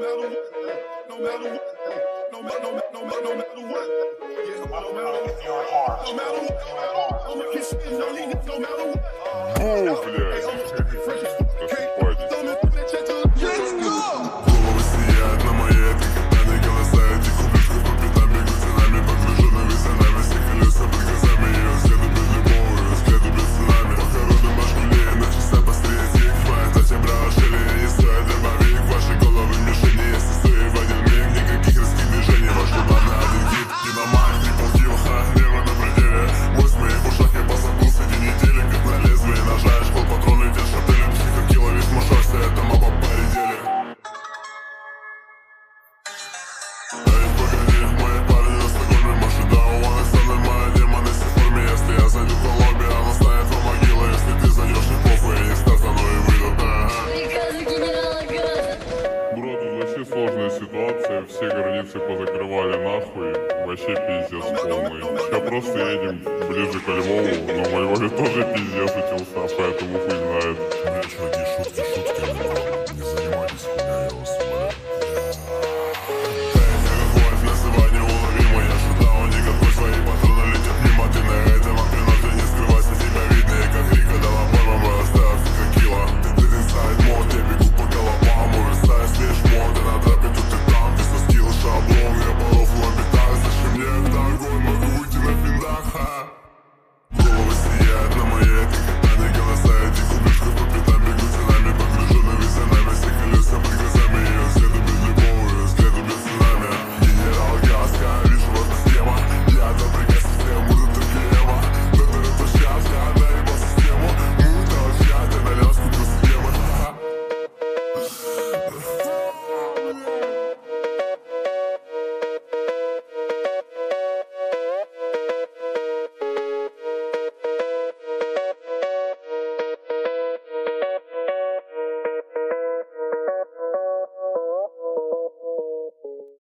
matter what, no matter what, no matter what, no matter, no matter what. Yeah, no matter what, no matter what, I'ma get shit, no niggas, no matter what. Over. все границы позакрывали нахуй, вообще пиздец полный. Сейчас просто едем ближе к Львову, но мой тоже пиздец учился, поэтому хуй знает.